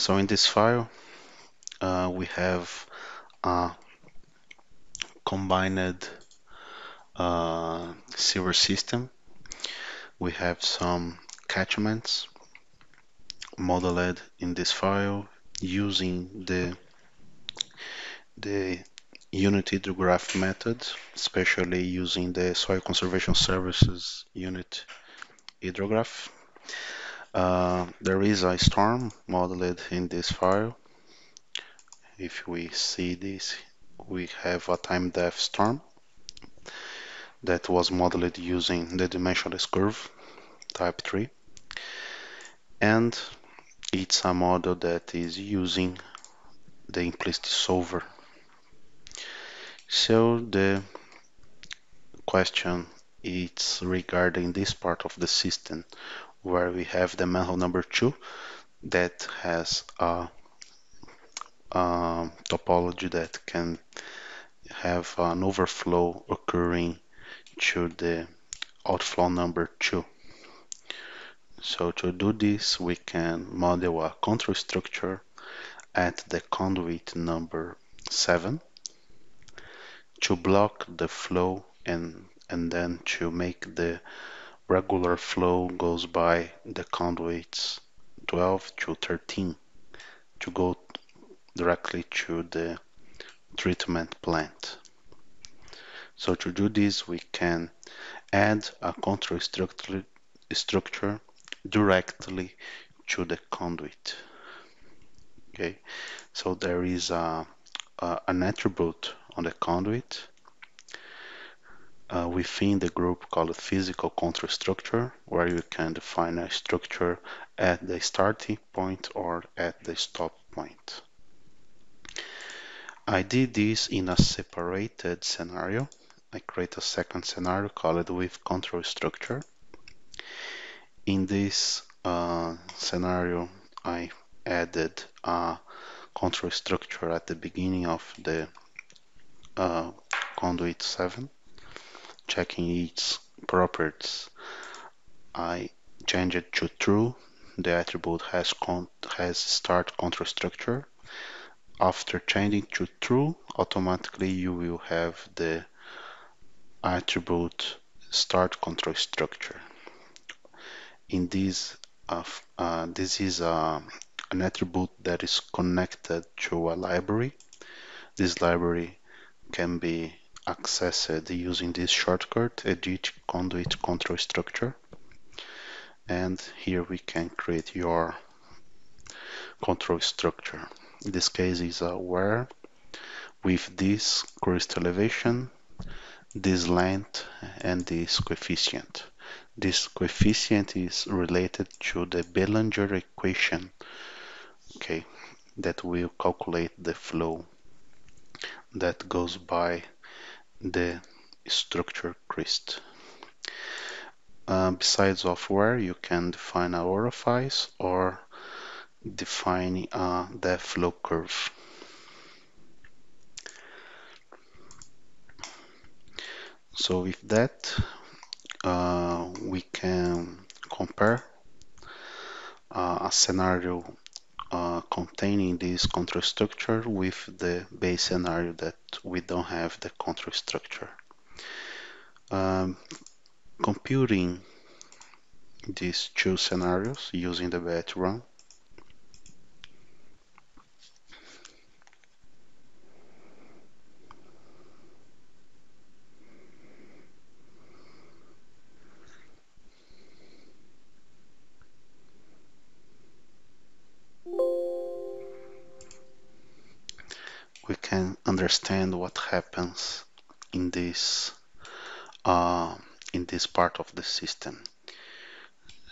So in this file, uh, we have a combined uh, sewer system. We have some catchments modeled in this file using the the unit hydrograph method, especially using the Soil Conservation Services unit hydrograph. Uh, there is a storm modeled in this file. If we see this, we have a time depth storm that was modeled using the dimensionless curve type 3 and it's a model that is using the implicit solver. So the question is regarding this part of the system where we have the manhole number 2 that has a, a topology that can have an overflow occurring to the outfall number 2. So to do this we can model a control structure at the conduit number 7 to block the flow and and then to make the regular flow goes by the conduits 12 to 13 to go directly to the treatment plant. So to do this we can add a control structure, structure directly to the conduit. Okay, so there is a, a an attribute on the conduit uh, within the group called physical control structure where you can define a structure at the starting point or at the stop point. I did this in a separated scenario. I create a second scenario called with control structure. In this uh, scenario, I added a control structure at the beginning of the uh, conduit 7 checking its properties. I change it to true. The attribute has con has start control structure. After changing to true automatically you will have the attribute start control structure. In this uh, uh, this is uh, an attribute that is connected to a library. This library can be accessed uh, using this shortcut edit conduit control structure. And here we can create your control structure. In this case is a weir with this crest elevation this length and this coefficient. This coefficient is related to the Belanger equation okay that will calculate the flow that goes by the structure crest. Uh, besides of weir you can define a orifice or define uh, the flow curve. So with that, uh, we can compare uh, a scenario uh, containing this control structure with the base scenario that we don't have the control structure. Um, computing these two scenarios using the batch run can understand what happens in this uh, in this part of the system.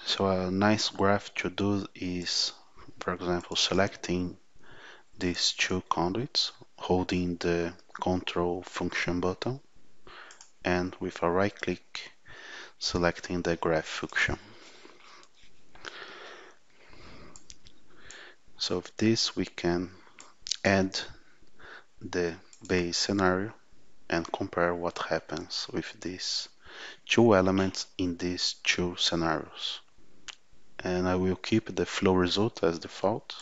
So a nice graph to do is, for example, selecting these two conduits, holding the control function button, and with a right click, selecting the graph function. So with this we can add the base scenario and compare what happens with these two elements in these two scenarios. And I will keep the flow result as default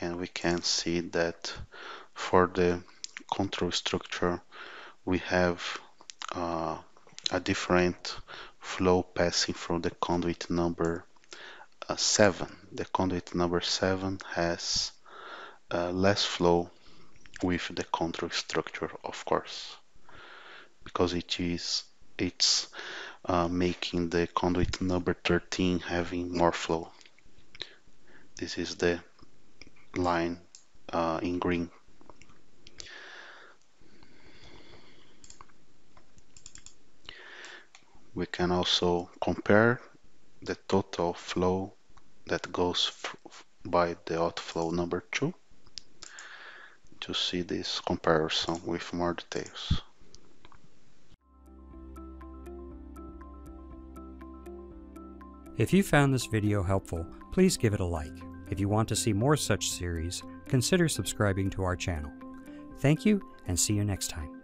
and we can see that for the control structure we have uh, a different flow passing from the conduit number uh, 7. The conduit number 7 has uh, less flow with the control structure of course because it is it's uh, making the conduit number 13 having more flow. This is the line uh, in green. We can also compare the total flow that goes by the outfall number 2 to see this comparison with more details. If you found this video helpful, please give it a like. If you want to see more such series, consider subscribing to our channel. Thank you and see you next time.